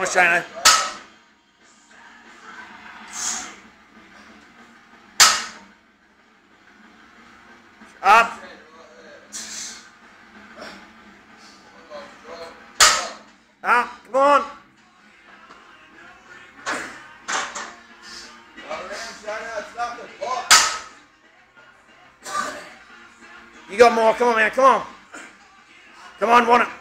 on, China. Up. Up, come on. You got more. Come on, man. Come on. Come on, want.